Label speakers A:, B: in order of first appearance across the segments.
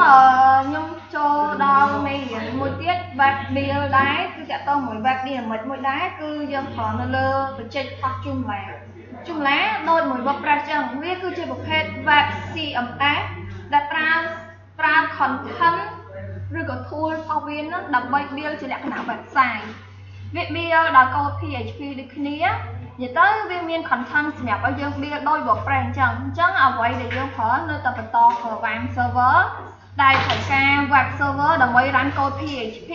A: ខ្ញុំចូលដល់មេរៀនមួយទៀត web deal ដែរគឺតកតមួយ web dynamic មួយដែរគឺយើងប្រើនៅលើបច្ចេកផុសជុំឡាជុំឡាដូចមួយ WordPress ចឹងវាគឺជាប្រភេទ web CMS ដែលប្រើប្រើ content ឬក៏ tool របស់វានឹងដើម្បី build ជាលក្ខណៈ website វា build ដោយ code PHP ដូចគ្នានិយាយទៅវាមាន content សម្រាប់ឲ្យយើង build ដោយ WordPress អញ្ចឹងអញ្ចឹងអ្វីដែលយើងប្រើនៅតែបន្តប្រើ WAM server ដែលត្រូវការ web server ដើម្បី run code PHP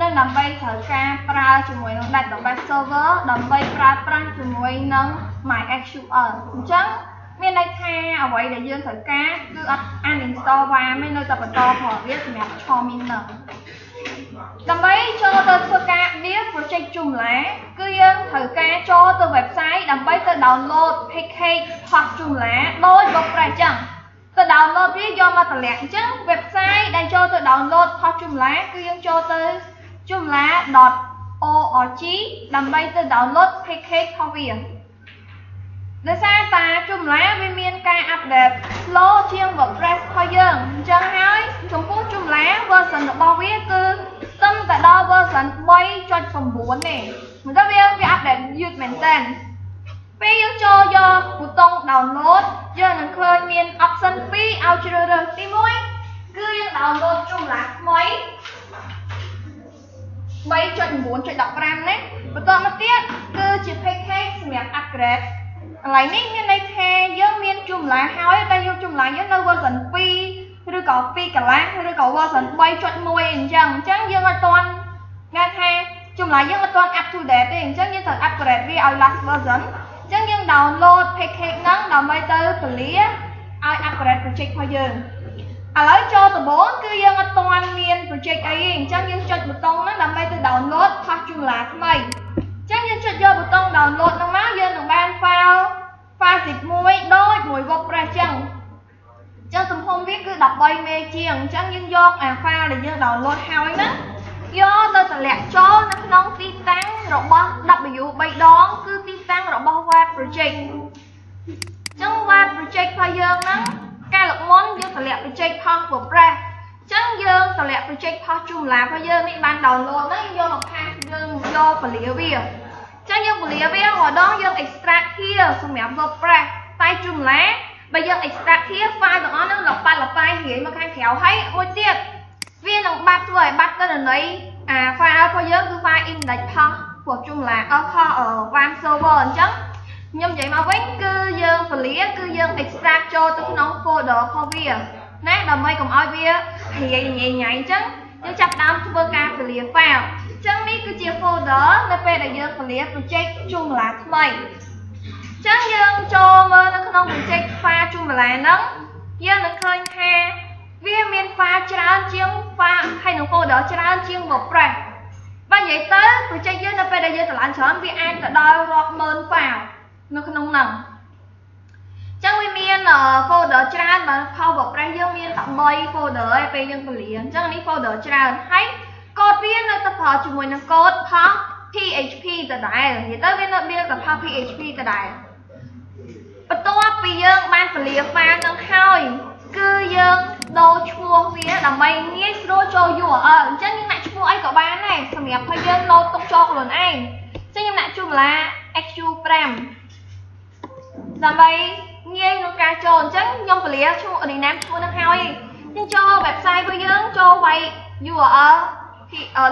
A: និងដើម្បីត្រូវការប្រើជាមួយនឹង database server ដើម្បីប្រើប្រាស់ជាមួយនឹង MySQL អញ្ចឹងមានន័យថាអ្វីដែលយើងត្រូវការគឺអត់ uninstall WAM ទេនៅតែបន្តប្រើវាសម្រាប់ឈរមីននឹងដើម្បីចូលទៅធ្វើការ build project ជុំឡាគឺយើងត្រូវការចូលទៅ website ដើម្បីទៅ download package ផុសជុំឡាដោយ WordPress ចឹង ទៅ download វាយកមកតម្លាក់អញ្ចឹង website ដែលចូលទៅ download ផុសជុំឡាគឺយើងចូលទៅជុំឡា .org ដើម្បីទៅ download package ផុសវាដោយសារតាជុំឡាវាមានការអាប់ដេត slow ជាង WordPress របស់យើងអញ្ចឹងហើយចំពោះជុំឡា version របស់វាគឺស្ទឹមតែដល់ version 3.9ទេមិនទៅវាវាអាប់ដេតយឺតមែនតើ ពេលយើងចូលយកប៊ូតុង download យើងនឹងឃើញមាន option 2ឲ្យជ្រើសរើសទី1គឺយើង download ជុំឡាថ្មី3.9.15ណាបន្តមកទៀតគឺជា package សម្រាប់ upgrade កន្លែងនេះមានន័យថាយើងមានជុំឡាហើយតែយើងជុំឡាយើងនៅ version 2ឬក៏2កន្លះឬក៏ version 3.1អញ្ចឹងអញ្ចឹងយើងអត់ទាន់គេថាជុំឡាយើងអត់ទាន់ up to date ទេអញ្ចឹងយើងត្រូវ upgrade វាឲ្យ last version អញ្ចឹងយើង download package ហ្នឹងដើម្បីទៅពលាឲ្យ upgrade project របស់យើងឥឡូវចូលដំបូងគឺយើងអត់ទាន់មាន project អីទេអញ្ចឹងយើងចុចប៊ូតុងហ្នឹងដើម្បីទៅ download ផាសជុំឡាថ្មីចឹងយើងចុចយកប៊ូតុង download ហ្នឹងមកយើងនឹងបាន file file zip មួយដូចមួយ WordPress ចឹងចឹងទំហំវាគឺ13មេជាងអញ្ចឹងយើងយកអា file ដែលយើង download ហើយហ្នឹង យកទៅតម្លាក់ចូលនៅក្នុងទីតាំងរបស់ W3 ដង គឺទីតាំងរបស់ web project ចឹង web project របស់យើងហ្នឹងកាលលោកមុនយើងតម្លាក់ project ផុស WordPress ចឹងយើងតម្លាក់ project ផុស Joomla របស់យើងនេះបាន download ហ្នឹងយកមកផាសយើងយកពលាវាចឹងយើងពលាវាម្ដងយើង extract here សម្រាប់ WordPress តែ Joomla បើយើង extract here file ទាំងអស់ហ្នឹងលប៉ាត់លប៉ាយរាយមកខាងក្រៅហើយមួយទៀត វានឹងបាត់ធ្វើឲ្យបាត់ទិន្នន័យអា file របស់យើងគឺ file index ផុសពួក Joomla អស់ផុស WAM server អញ្ចឹងខ្ញុំនិយាយមកវិញគឺយើងពលាគឺយើង extract ចូលទៅក្នុង folder របស់វាណាដើម្បីកុំឲ្យវារាយញ៉ៃញ៉ៃអញ្ចឹងយើងចាប់ដើមធ្វើការពលា file អញ្ចឹងនេះគឺជា folder នៅពេលដែលយើងពលា project Joomla ថ្មីអញ្ចឹងយើងចូលមើលនៅក្នុង project file Joomla ហ្នឹងយើងនឹងឃើញថា file ហើយនឹង folder ច្រើនជាង WordPress បើនិយាយទៅ project យើងនៅពេលដែលយើងតម្លើងច្រើនវាអាចទៅដល់រាប់ម៉ឺន file នៅក្នុងហ្នឹងចឹងវាមាន folder ច្រើនបើ PowerPress យើងមានតែ3 folder ឯពេលយើងពលាអញ្ចឹងនេះ folder ច្រើនហើយកូដវានៅតែប្រើជាមួយនឹងកូដផុស PHP ដដែលនិយាយទៅវានៅ build តែផុស PHP ដដែលបន្ទាប់ពីយើងបានពលា file នឹងហើយ គឺយើងដូរឈ្មោះវាដើម្បីងាយស្រួលចូល URL អញ្ចឹងយើងដាក់ឈ្មោះអីក៏បានដែរសម្រាប់ឲ្យយើងណូតទុកចូលខ្លួនឯងអញ្ចឹងខ្ញុំដាក់ Joomla XU5 ដើម្បីងាយក្នុងការចូលអញ្ចឹងខ្ញុំពលាឈ្មោះ rename ឈ្មោះនឹងហើយយើងចូល website របស់យើងចូលវាយ URL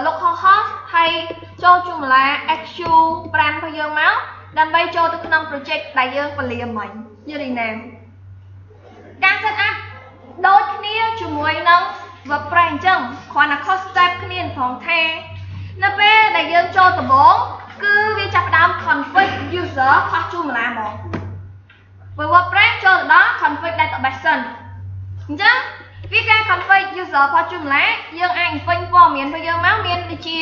A: localhost ហើយចូល Joomla XU5 របស់យើងមកដើម្បីចូលទៅក្នុង project ដែលយើងពលាមិញយើង rename ការ set up ដូចគ្នាជាមួយនឹង WordPress អញ្ចឹងគ្រាន់តែខុស step គ្នាផងថា នៅពេលដែលយើងចូលដំបូងគឺវាចាប់ផ្ដើម config user ផុស Joomla ហ្មងបើ WordPress ចូលទៅដល់ config database សិនអញ្ចឹងវាការ config user របស់ Joomla យើងអាចពេញព័ត៌មានរបស់យើងមកមានដូចជា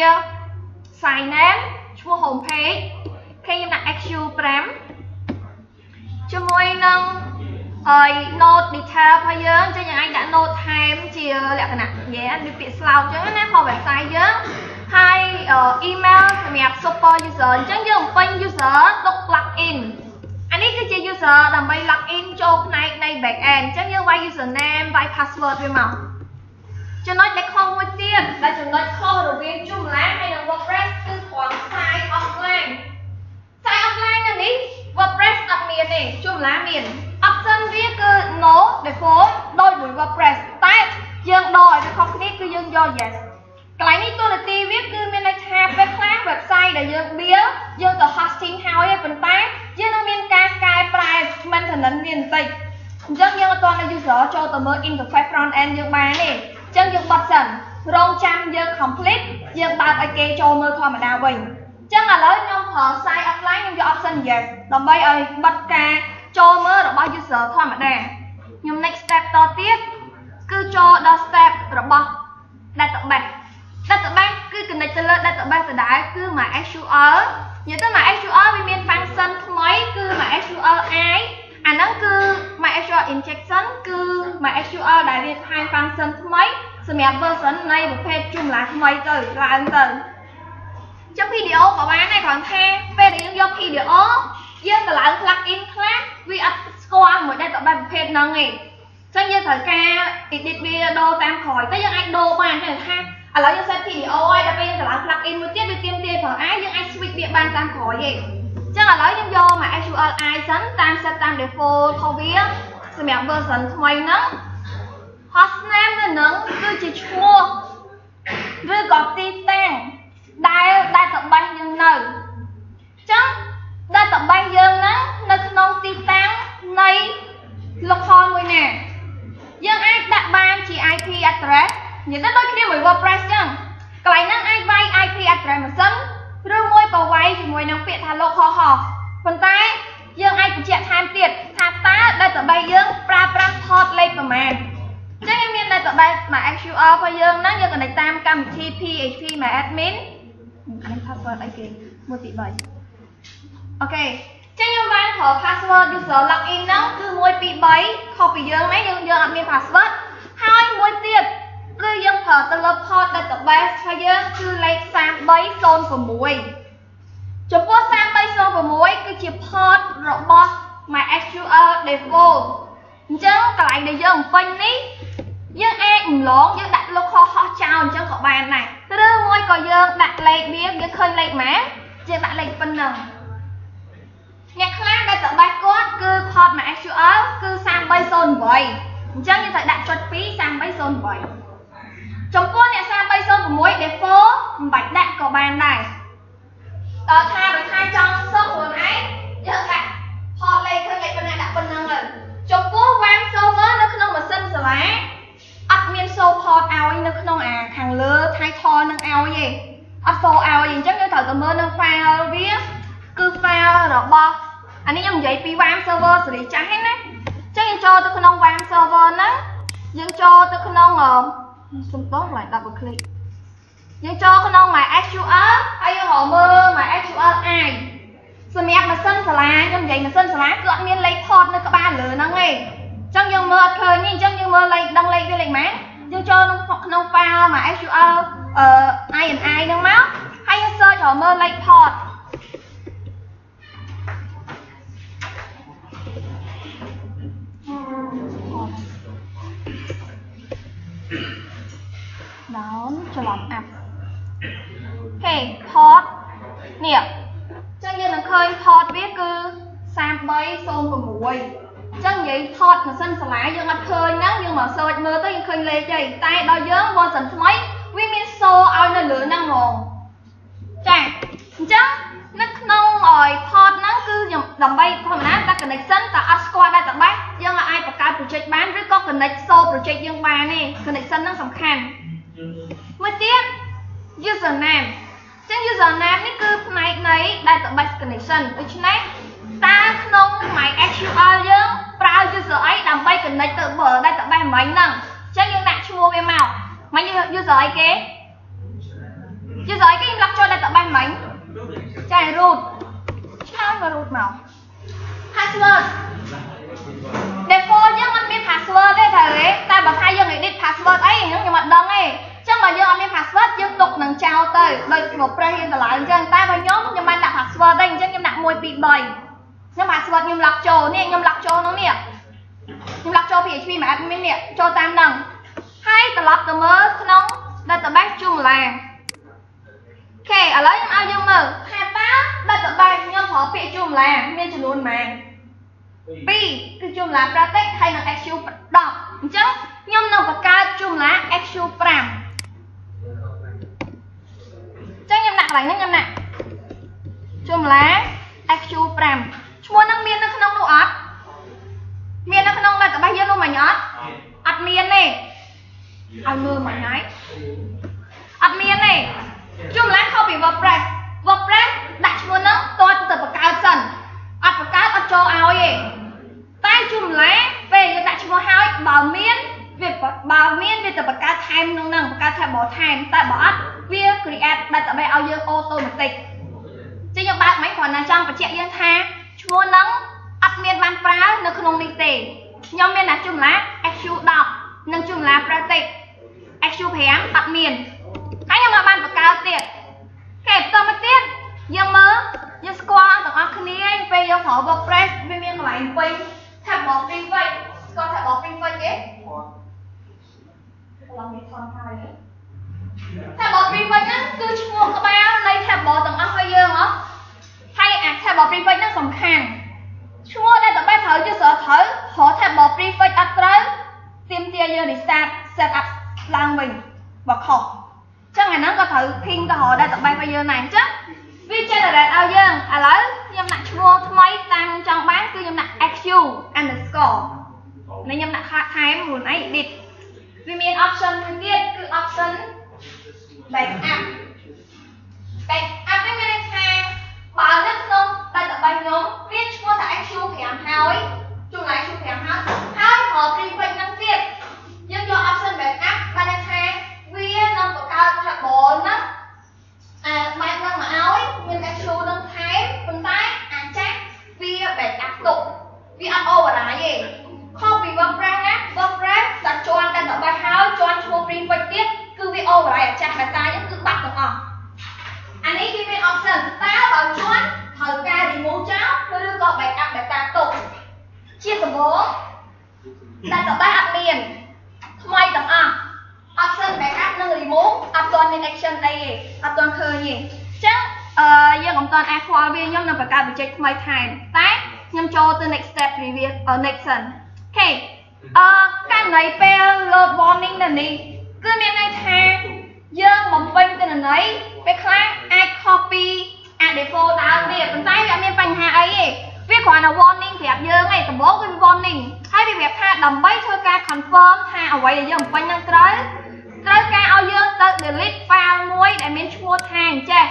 A: sign name ឈ្មោះ home page គេខ្ញុំដាក់ XU5 ជាមួយនឹង ហើយ note detail របស់យើងអញ្ចឹងយើងអាចដាក់ note ថែមជាលក្ខណៈនិយាយដូចពាក្យ slide អញ្ចឹងណាផង website យើងហើយ email សម្រាប់ super user អញ្ចឹងយើងបំពេញ user ទុក login អានេះគឺជា user ដើម្បី login ចូលផ្នែកនៃ back end អញ្ចឹងយើងវាយ username វាយ password វាមកចំណុចដែលខុសមួយទៀតដែលចំណុចខុសរវាង Joomla ហើយនិង WordPress គឺគ្រាន់ site offline site offline នៅនេះ WordPress អត់មានទេ Joomla មាន option វាគឺ no default ដូចមួយ WordPress តែយើងដកឲ្យវាខុសគ្នាគឺយើងយក yes កន្លែងនេះតួនាទីវាគឺមានន័យថាពេលខ្លះ website ដែលយើង build យើងទៅ hosting ហើយប៉ុន្តែយើងនឹងមានការកែប្រែ maintenance វាបន្តិចអញ្ចឹងយើងអត់ទាន់ឲ្យ user ចូលទៅមើល interface front end យើងបានទេអញ្ចឹងយើងបត់សិនរងចាំយើង complete យើងបើកឲ្យគេចូលមើលធម្មតាវិញអញ្ចឹងឥឡូវខ្ញុំប្រើ site offline ខ្ញុំយក option yes ដើម្បីឲ្យបិទការចូលមើលរបស់ user ធម្មតា ខ្ញុំ next step តទៀតគឺចូលដល់ step របស់ database database គឺ connect ទៅលើ database ដដែលគឺ MySQL និយាយទៅ MySQL វាមាន function ថ្មីគឺ MySQL i អាហ្នឹងគឺ MySQL injection គឺ MySQL ដែលវាថែម function ថ្មីសម្រាប់ version នៃប្រភេទ Joomla ថ្មីទៅឡើងទៅចុះ PDO ក៏បានដែរគ្រាន់ថាពេលដែលយើងយក PDO យើងទៅឡើង plugin ខ្លះវាអត់ ស្គាល់មួយ database ប្រភេទហ្នឹងទេចឹងយើងត្រូវការ edit វាដូរតាមក្រោយទៅយើងអាចដូរបានតែថាឥឡូវយើង set PDO ហើយដល់ពេលយើងទៅឡើង plugin មួយទៀតវាទៀមទាប្រើ i យើងអាច switch វាបានតាមក្រោយទេចឹងឥឡូវយើងយកមក SQLi សិនតាម set តាម default របស់វាសម្រាប់ version ថ្មីហ្នឹង hostname នៅនឹងគឺជាឈ្មោះឬក៏ទីតាំងដែល database យើងនៅចឹង database យើងហ្នឹងនៅក្នុងទីតាំងនៃ local មួយណាយើងអាចដាក់បានជា IP address និយាយទៅដូចគ្នាមួយ WordPress ចឹងកន្លែងហ្នឹងអាចវាយ IP address ម៉ាស៊ីនឬមួយក៏វាយជាមួយនឹងពាក្យថា local host ប៉ុន្តែយើងអាចបញ្ជាក់ថែមទៀតថាតើ database យើងប្រើប្រាស់ port លេខប្រមាណចឹងយើងមាន database MySQL របស់យើងហ្នឹងយើងក៏នៅតាមកម្មវិធី PHP MyAdmin អានេះ password អីគេមួយទី3អូខេចឹងយើងបានប្រើ password user login ហ្នឹងគឺ1 2 3ខុសពីយើងហ្នឹងយើងយើងអត់មាន password ហើយមួយទៀត គឺយើងប្រើទៅលើ port database របស់យើងគឺលេខ3306ចំពោះ3306គឺជា port របស់ MySQL default អញ្ចឹងកន្លែងដែលយើងបំពេញនេះយើងអាចរំលងយើងដាក់ local host ចោលអញ្ចឹងក៏បានដែរឬមួយក៏យើងដាក់លេខវាយើងឃើញលេខម៉ាយើងដាក់លេខប៉ុណ្ណឹងអ្នកខ្លះដែលតបេះគាត់គឺ port MySQL គឺ3308អញ្ចឹងយើងត្រូវដាក់ចុច2 3308 ចំពោះអ្នកសារ306 click យើងចូលក្នុង my SQL ហើយយើងរកមើល my SQL i សម្រាប់ម៉ាស៊ីនសាលាខ្ញុំនិយាយម៉ាស៊ីនសាលាគឺអត់មានលេខ port នៅក្បាលលើហ្នឹងទេអញ្ចឹងយើងមើលអត់ឃើញទេអញ្ចឹងយើងមើលលេខដឹងលេខវាលេខម៉ាយើងចូលក្នុង file my SQL អឺ INI ហ្នឹងមកហើយយើង search រកមើលលេខ port ច្រឡំអាប់អូខេ port នេះចឹងយើងនឹងឃើញ port វាគឺ3306អញ្ចឹងនិយាយ port ម៉ាស៊ីនសាលាយើងអត់ឃើញហ្នឹងយើងមក search មើលទៅយើងឃើញលេខទេតែដល់យើង version ថ្មីវាមាន show ឲ្យនៅលើហ្នឹងហ្មងចាអញ្ចឹងនៅក្នុងអយ port ហ្នឹងគឺដើម្បីធម្មតាតែ connection តែអត់ស្គាល់ database យើងអាចបង្កើត project បានឬក៏ connect show project យើងបានទេ connection ហ្នឹងសំខាន់មួយ ទៀត username ចឹង username នេះគឺផ្នែកនៃ database connection ដូច្នេះតើក្នុង MySQL យើងប្រើ user អីដើម្បី connect ទៅ database មិញហ្នឹងចឹងយើងដាក់ឈ្មោះវាមកមិញ user អីគេ user អីគេខ្ញុំ log ចូល database មិញចា root ឆ្លើយមក root មក password default យើងអត់មាន password ទេត្រូវទេតែបើថាយើង edit ដូចមកប្រេះរៀនតម្លៃអញ្ចឹងតែបើខ្ញុំខ្ញុំបានដាក់ password ទេអញ្ចឹងខ្ញុំដាក់1 2 3ខ្ញុំ password ខ្ញុំ lock ចូលនេះខ្ញុំ lock ចូលនោះនេះខ្ញុំ lock ចូល PHP មក admin នេះចូលតាមនឹងហើយត្រឡប់ទៅមើលក្នុង database Joomla ខេឥឡូវខ្ញុំឲ្យយើងមើលថាតើ database ខ្ញុំប្រើពាក្យ Joomla មានចំនួនប៉ុន្មាន2គឺ Joomla Practice ហើយនិង SQ 10អញ្ចឹងខ្ញុំនឹងបង្កើត Joomla SQ 5 ក់កន្លែងនេះខ្ញុំដាក់ចម្លា XU 5ឈ្មោះនឹងមាននៅក្នុងនោះអត់មាននៅក្នុងលេខរបស់យើងនោះមិញអត់អត់មានទេឲ្យមើលមិញហើយអត់មានទេចម្លាខុសពី WordPress WordPress ដាក់ឈ្មោះហ្នឹងតើទៅបង្កើតសិនអត់បង្កើតអត់ចូលឲ្យទេតែចម្លាពេលយើងដាក់ឈ្មោះហើយបើមានវាបើមានវាទៅបង្កើតថែមក្នុងហ្នឹងបង្កើត table ថែមតែបើអត់ វា create database ឲ្យយើង automatic ចឹងយើងបើកមិនគ្រាន់តែចង់បញ្ជាក់យើងថាឈ្មោះហ្នឹងអត់មានបានប្រើនៅក្នុងនេះទេខ្ញុំមានតែចម្លា XU10 និងចម្លា Practice XU5 អត់មានហើយខ្ញុំមកបានបង្កើតទៀតគេបន្តមកទៀតយើងមើលយើងស្គាល់ទាំងអស់គ្នាពេលយើងប្រើ WordPress វាមានកន្លែងពេញ tab របស់ prefix ស្គាល់ tab របស់ prefix ទេឡងនេះថនហើយ tab របស់ prefix ហ្នឹងគឺឈ្មោះក្បាលនៃ tab របស់ទាំងអស់របស់យើងហ៎ហើយអា tab របស់ prefix ហ្នឹងសំខាន់ឈ្មោះដែលតបែត្រូវយើងស្រួលត្រូវរក tab របស់ prefix អត់ត្រូវទាមទារយើង restart set up ឡើងវិញបើខុសចឹងអាហ្នឹងក៏ត្រូវ ping ទៅរក database របស់យើងដែរអញ្ចឹងវា generate ឲ្យយើងឥឡូវខ្ញុំដាក់ឈ្មោះថ្មីតាមចង់បានគឺខ្ញុំដាក់ xu underscore នេះខ្ញុំដាក់ខាតថែមខ្លួនឯង edit វាមាន option មួយទៀតគឺ option backup backup នេះមានន័យថាបើនៅក្នុង database ខ្ញុំមានឈ្មោះថា xu 5ហើយជួនឡើង xu 5ហើយហើយប្រើ prefix ហ្នឹងទៀតយើងយក option backup បានន័យថាវានឹងបង្កើត table ហ្នឹងអាបែបហ្នឹងមកឲ្យមាន XU នឹងថែមប៉ុន្តែអាចាស់វា backup ទុកវាអត់ override ទេខុសពី WordPress ណា WordPress តែជន់តែដល់ហើយ ជន់ឈ្មោះ prefix ទៀតគឺវា override អាចាស់ data យើងគឺបាត់ទាំងអស់អានេះវាមាន option តើបើជន់ត្រូវការ remove ចោលឬក៏ backup data ទុកជាដំបូង database អត់មានថ្មីទាំងអស់ option backup និង remove អត់ទាន់មាន action អីទេអត់ទាន់ឃើញទេអញ្ចឹងអឺយើងមិនទាន់អាចខ្វល់វាខ្ញុំនឹងបង្កើត project ថ្មីថែមតែខ្ញុំចូលទៅ next step previous next សិនអូខេអឺករណីពេល load warning នៅនេះ គឺមានន័យថាយើងបំពេញទិន្នន័យពេលខ្លះអាច copy អា default ដើមទៀតប៉ុន្តែវាអត់មានបញ្ហាអីទេវាគ្រាន់តែ warning ប្រាប់យើងឯងដំបូងវា warning ហើយវាប្រាប់ថាដើម្បីធ្វើការ confirm ថាអ្វីដែលយើងបំពេញនឹងត្រូវត្រូវការឲ្យយើងទៅ delete file មួយដែលមានឈ្មោះថាអញ្ចេះ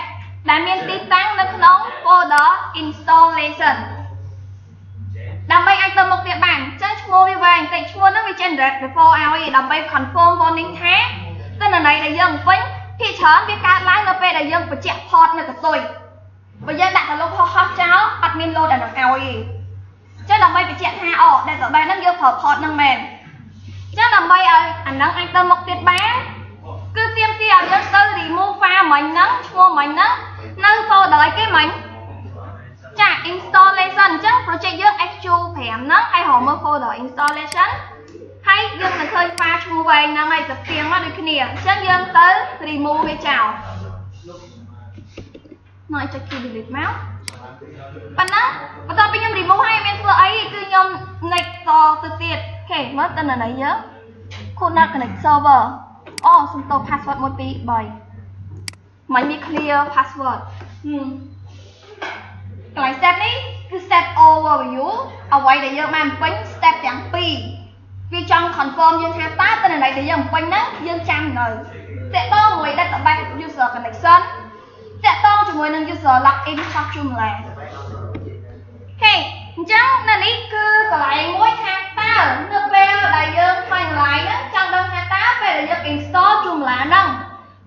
A: ដែលមានទីតាំងនៅក្នុង folder installation ដើម្បីអាចទៅមុខទៀតបានអញ្ចឹងឈ្មោះវាវែងបន្តិចឈ្មោះហ្នឹងវា generate before ឲ្យដើម្បី confirm warning ថាទិន្នន័យដែលយើងបំពេញភាគច្រើនវាកើតឡើងនៅពេលដែលយើងបញ្ជាក់ port នៅកតុយបើយើងដាក់ទៅលោកហោះហោះចោលអត់មាន load អានោះឲ្យទេចឹងដើម្បីបញ្ជាក់ថាអូ database ហ្នឹងយើងប្រើ port ហ្នឹងមែនចឹងដើម្បីឲ្យអាហ្នឹងអាចទៅមុខទៀតបានគឺទាមទារឲ្យយើងទៅ remove file មិញហ្នឹងឈ្មោះមិញហ្នឹងនៅ folder អីគេមិញចា installation អញ្ចឹង project យើង XU 5ហ្នឹង ឲ្យរកមើល folder installation ហើយយើងនឹងឃើញ file ឈ្មោះវែងហ្នឹងហើយទៅទៀងមកដូចគ្នាអញ្ចឹងយើងទៅ remove វាចោលមកចុច key delete មកប៉ុណ្ណឹងបន្ទាប់ពីខ្ញុំ remove ហើយមានធ្វើអីគឺខ្ញុំ next តទៅទៀតអូខេមើលតើណីយើង could not connect server អូសុំត password 1 2 3មិនមាន clear password ហឹម កន្លែង step នេះគឺ step overview អ្វីដែលយើងបានបំពេញ step ទាំងពីរវាចង់ confirm យើងថាតើតើណីដែលយើងបំពេញហ្នឹងយើងចាំនៅតកតមួយ database user connection តាក់ទងជាមួយនឹង user login formula ហេអញ្ចឹងនៅនេះគឺកន្លែងមួយថាតើនៅពេលដែលយើង finalize ហ្នឹងចង់ដឹងថាតើពេលដែលយើង install Joomla ហ្នឹង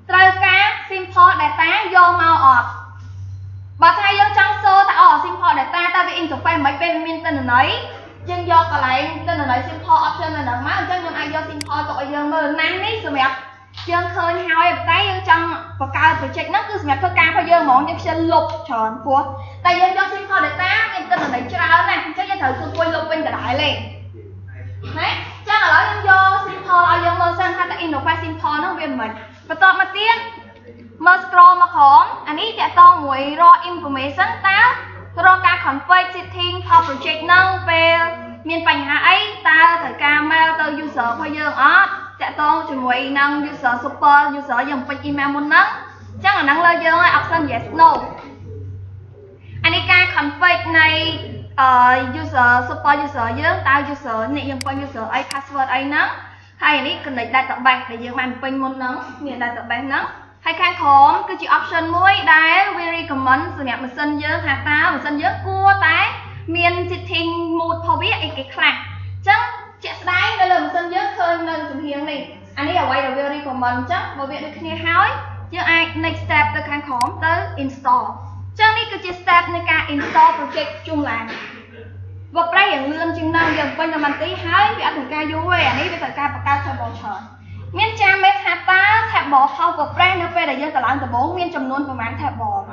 A: ត្រូវការ simple data យកមកអត់បើថាយើងចង់សូថា អូ simple data តើវា interface មិនពេលវាមានទិន្នន័យយើងយកកន្លែងទិន្នន័យ simple option នៅហ្នឹងមកអញ្ចឹងយើងអាចយក simple ទុកឲ្យយើងមើលណាំនេះសម្រាប់យើងឃើញហើយតែយើងចង់បង្កើត project ហ្នឹងគឺសម្រាប់ធ្វើការរបស់យើងហ្មងយើងខ្ជិលលុបច្រើនព្រោះតែយើងយក simple data មានទិន្នន័យច្រើនណាស់អញ្ចឹងយើងត្រូវធ្វើគួយលុបវិញដដែលទេណាចឹងឥឡូវយើងយក simple ឲ្យយើងមើលសិនថាតើ interface simple ហ្នឹងវាមិនបន្តមកទៀតមើល scroll មកក្រោមអានេះតកតងមួយ raw information តើ រកការ config setting ផល project ហ្នឹងពេលមានបញ្ហាអីតើត្រូវការ mail ទៅ user របស់យើងអត់តាក់ទងជាមួយនឹង user super user យើងពេញ email មុនហ្នឹងអញ្ចឹងអាហ្នឹងលើយើងហើយ option yes no អានេះការ config នៃអឺ user super user យើងតើ user នេះយើងពេញ user អី password អីហ្នឹងហើយនេះ connect database ដែលយើងបានពេញមុនហ្នឹងមាន database ហ្នឹង ហើយខាងក្រោមគឺជា option មួយដែល we recommend សម្រាប់ម៉ាស៊ីនយើងថាតើម៉ាស៊ីនយើងគួរតែមាន setting mode របស់វាអីគេខ្លះអញ្ចឹងជាក់ស្ដែងនៅលើម៉ាស៊ីនយើងឃើញនៅជំហាននេះអានេះអ្វីដែល we recommend អញ្ចឹងបើវាដូចគ្នាហើយយើងអាច next step ទៅខាងក្រោមទៅ install អញ្ចឹងនេះគឺជា step នៃការ install project Joomla វាប្រែយ៉ាងលឿនជាងនឹងយើងពេញតែបន្តិចហើយវាអត់ត្រូវការយូរទេអានេះវាត្រូវការបង្កើត table ច្រើន មានចាំមេថាតើ table Power Press នៅពេលដែលយើងកឡើងដំបូងមានចំនួនប្រមាណ table 12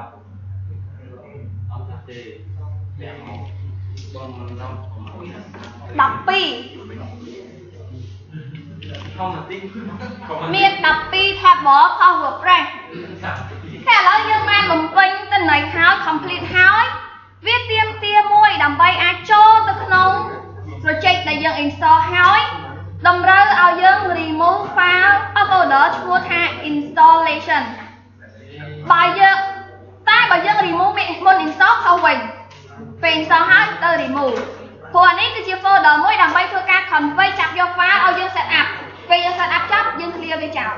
A: មាន12 table Power Press តែឥឡូវយើងបានបំពេញតន័យហើយ complete ហើយវាទៀមទាមួយដើម្បីអាចចូលទៅក្នុង project ដែលយើង install ហើយ តម្រូវឲ្យយើង remove file of folder ឈ្មោះថា installation បើយើងតែបើយើង remove មុន install ខុសវិញពេល install ហើយទៅ remove ព្រោះអានេះគឺជា folder មួយដើម្បីធ្វើការ config ចាប់យក file ឲ្យយើង set up ពេលយើង set up ចប់យើង clear វាចោល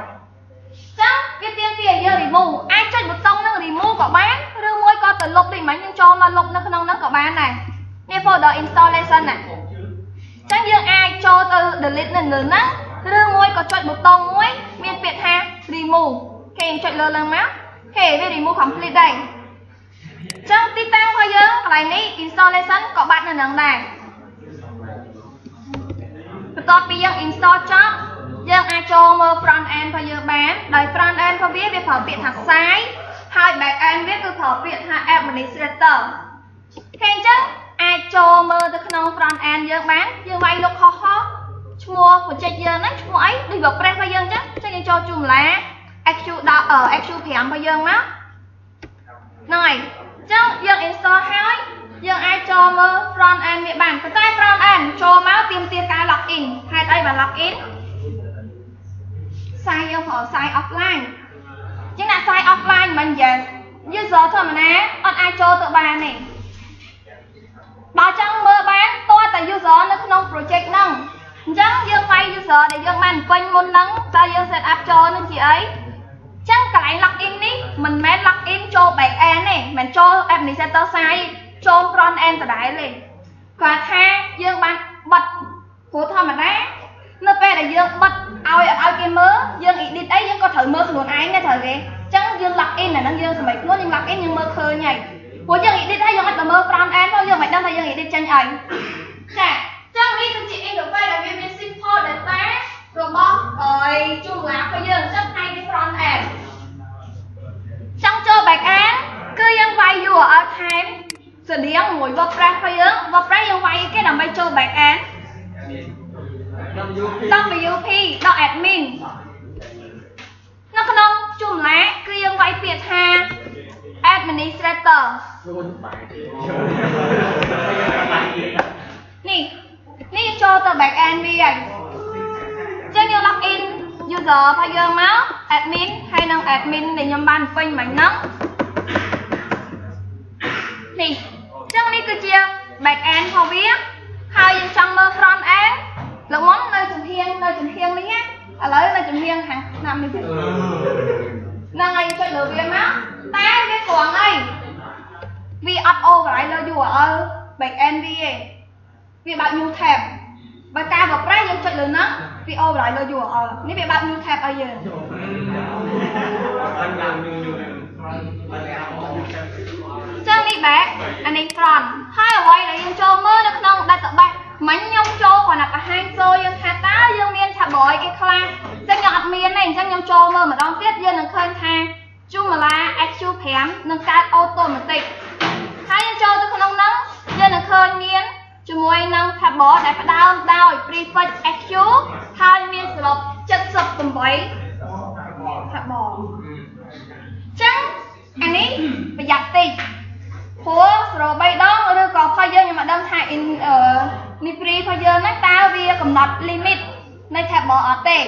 A: ចឹងវាទាមទារយើង remove អាចចុចប៊ូតុងនឹង remove ក៏បានឬមួយក៏ទៅលុបដូចមិញយើងចូលមកលុបនៅក្នុងហ្នឹងក៏បានដែរនេះ folder installation ណា ចឹងយើងអាចចូលទៅ delete នៅលើហ្នឹងឬមួយក៏ចុចប៊ូតុងមួយ មានពាក្យថា remove គេចុចលើឡើងមកគេវា remove complete ដែរចឹងទីតាំងរបស់យើងកន្លែងនេះ installation ក៏បាត់នៅនឹងដែរបន្ទាប់ពីយើង install ចប់យើងអាចចូលមើល front end របស់យើងបានដោយ front end របស់វាវាប្រើពាក្យថា site ហើយ back end វាគឺប្រើពាក្យថា administrator គេអញ្ចឹង អាចចូលមើលទៅក្នុង front end យើងបានយើងវាយលុកខុសៗឈ្មោះ project យើងហ្នឹងឈ្មោះអីដូច WordPress របស់យើងអញ្ចឹងចឹងយើងចូល Joomla XQ ដល់ XQ5 របស់យើងមកហ្នឹងហើយអញ្ចឹងយើង install ហើយយើងអាចចូលមើល front end វាបានប៉ុន្តែ front end ចូលមកទាមទារការ login ហេតុអីបើ login សាយយើងប្រើសាយ offline ចឹងអ្នកសាយ offline មិនយ៉ាង user ធម្មតាអត់អាចចូលទៅបានទេ បើចង់មើលបានតើតែ user នៅក្នុង project ហ្នឹងអញ្ចឹងយើងវាយ user ដែលយើងបានពេញមុនហ្នឹងតើយើង set up ចូលនឹងជាអីចឹងកន្លែង login នេះមិនមែន login ចូល back end ទេមិនចូល administrator side ចូល front end ដដែលទេគាត់ថាយើងបានបិទព្រោះធម្មតានៅពេលដែលយើងបិទឲ្យអត់ឲ្យគេមើលយើង edit អីយើងក៏ត្រូវមើលខ្លួនឯងដែរត្រូវទេអញ្ចឹងយើង login អាហ្នឹងយើងសម្រាប់ខ្លួនយើង login យើងមើលឃើញហើយ ព្រោះយើង edit ហើយយើងអត់ទៅមើល front end មកយើងមិនដឹងថាយើង edit ចេញអីចាចឹងនេះគឺជា interface ដែលវាមាន simple data របស់អីជួនឡារបស់យើងចឹងផ្នែកនេះ front end ចង់ចូល back end គឺយើងវាយ URL ថែមស្តៀងមួយ WordPress របស់យើង WordPress យើងវាយគេដើម្បីចូល back end wp.admin នៅក្នុងជួមឡាគឺយើងវាយពាក្យថា administrator នេះនេះចូលទៅ back end វាហើយអញ្ចឹងយើង log in user របស់យើងមក admin ហើយនឹង admin ដែលខ្ញុំបានពេញមិញហ្នឹងនេះអញ្ចឹងនេះគឺជា back end របស់វាហើយយើងចង់មើល front end លើមុននៅចំហៀងនៅចំហៀងនេះណាឥឡូវនៅចំហៀងខាងឆ្នាំនេះទៀត ហ្នឹងហើយចុចលើវាមកតែវាត្រង់អីវាអត់ override លើ URL back end វាទេវាបើក new tab បើការ WordPress យើងចុចលើហ្នឹងវា override លើ URL នេះវាបើក new tab ឲ្យយើងចឹងនេះ back អានេះ front ហើយអ្វីដែលយើងចូលមើលនៅក្នុង database មិញខ្ញុំចូលគ្រាន់តែបង្ហាញចូលយើងថាតើយើងមាន table អីគេខ្លះអញ្ចឹងខ្ញុំអត់មានទេអញ្ចឹងខ្ញុំចូលមើលម្ដងទៀតយើងនឹងឃើញថា Joomla XQ5 នឹងកើត automatic ហើយយើងចូលទៅក្នុងហ្នឹងយើងនឹងឃើញមានជាមួយនឹង table ដែលផ្ដើមដោយ prefix XQ ហើយមានសរុប78 table ចឹងអានេះប្រយ័ត្នតិចព្រោះស្រោ3ដងឬក៏ផុសយើងខ្ញុំមិនដឹងថា in នេះ free ផុសយើងហ្នឹងតើវាកំណត់ limit នៃ table អត់ទេ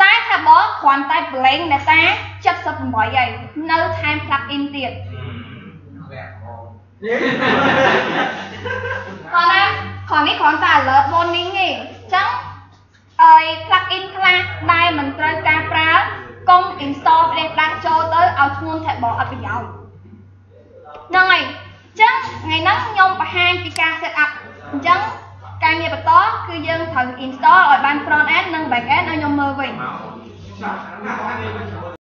A: តែ table គ្រាន់តែ blank data 78ហើយនៅថែម plug in ទៀតគាត់ណាខាងនេះគ្រាន់តែ alert warning ទេអញ្ចឹងអើយ plug in ខ្លះដែលមិនត្រូវការប្រើកុំ install ផ្ដេសដាក់ចូលទៅឲ្យធ្ងន់ table អត់ប្រយោជន៍ហ្នឹងហើយអញ្ចឹងថ្ងៃហ្នឹងខ្ញុំបង្ហាញពីការ set up អញ្ចឹង ការងារបន្តគឺយើងត្រូវ install ឲ្យបាន front end និង back end ឲ្យខ្ញុំមើលវិញ